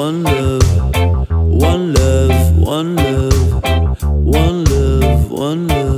one love, one love, one love, one love, one love.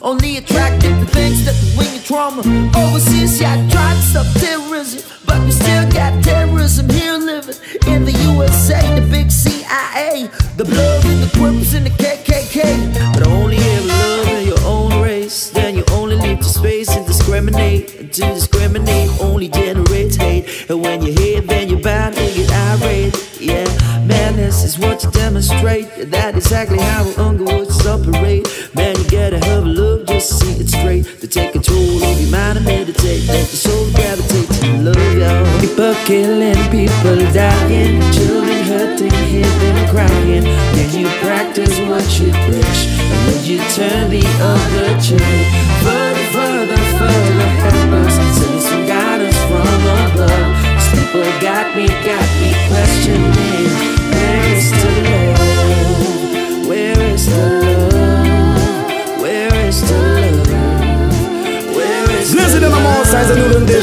Only attracted to things that bring you trauma. Overseas, yeah, I tried to stop terrorism, but we still got terrorism here living in the USA, the big CIA, the blood and the Crips and the KKK. But only have love in your own race. Then you only leave to space and discriminate. To discriminate only generates hate. And when you hate, then you're bound to get irate. Yeah, madness is what you demonstrate. That's exactly how see it straight. To take control of your mind and meditate. Let the soul gravitate to love, y'all. People killing, people dying, children hurting, hear them crying. Then you practice what you preach, and then you turn the other cheek.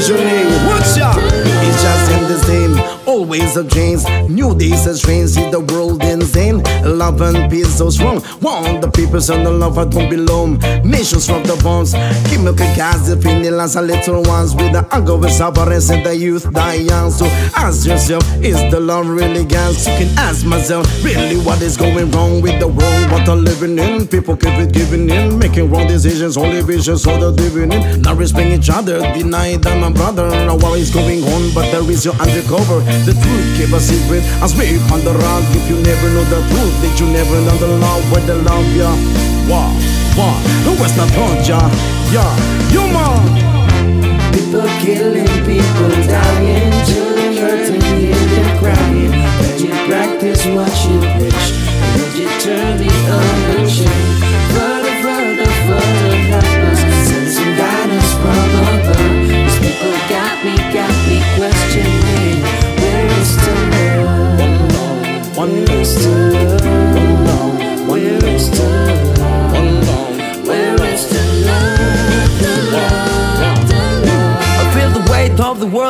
Do them déjeuner. What's up? It's just in the same. Always change. New days are strange. See the world insane. Love and peace so strong. Want the people and the love I don't belong. Nations from the bones. Chemical gas defending as a little ones. With the anger with suffering and the youth die young. So ask yourself, is the love really gas? You can ask myself, really what is going wrong with the world? What I'm living in? People keep it giving in. Making wrong decisions, only visions, all the divining. Not respecting each other, deny that my brother. Know what is going on, but there is your undercover. The truth keep a secret. I sweep on the rug if you never know the truth. Did you never know the love where the love, yeah? Wow, wow. Who was not told, yeah? Yeah, you man. People killing,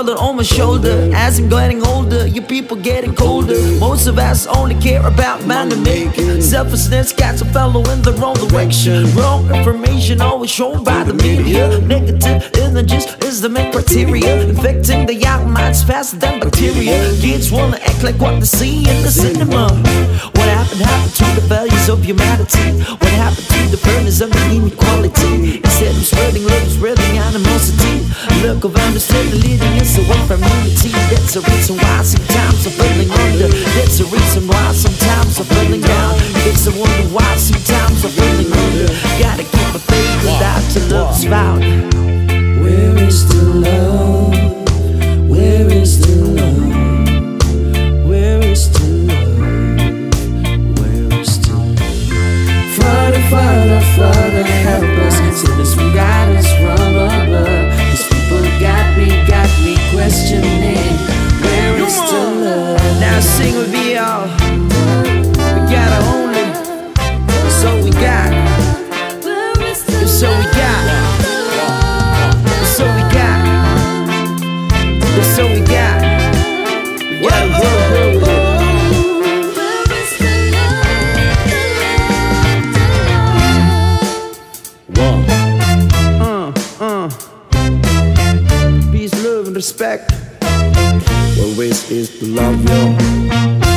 world on my shoulder. As I'm getting older, you people getting colder. Most of us only care about and making Selfishness cats a fellow in the wrong direction. Wrong information always shown by the media. Negative images is the main criteria. Infecting the young minds faster than bacteria. Kids wanna act like what they see in the cinema. What happened happened to the values of humanity. What happened to the fairness of the inequality? Instead of spreading love, spreading animosity Look of understanding leading us away from unity. That's the reason why sometimes I'm feeling under. That's the reason why sometimes I'm Respect. Always is the love, yo.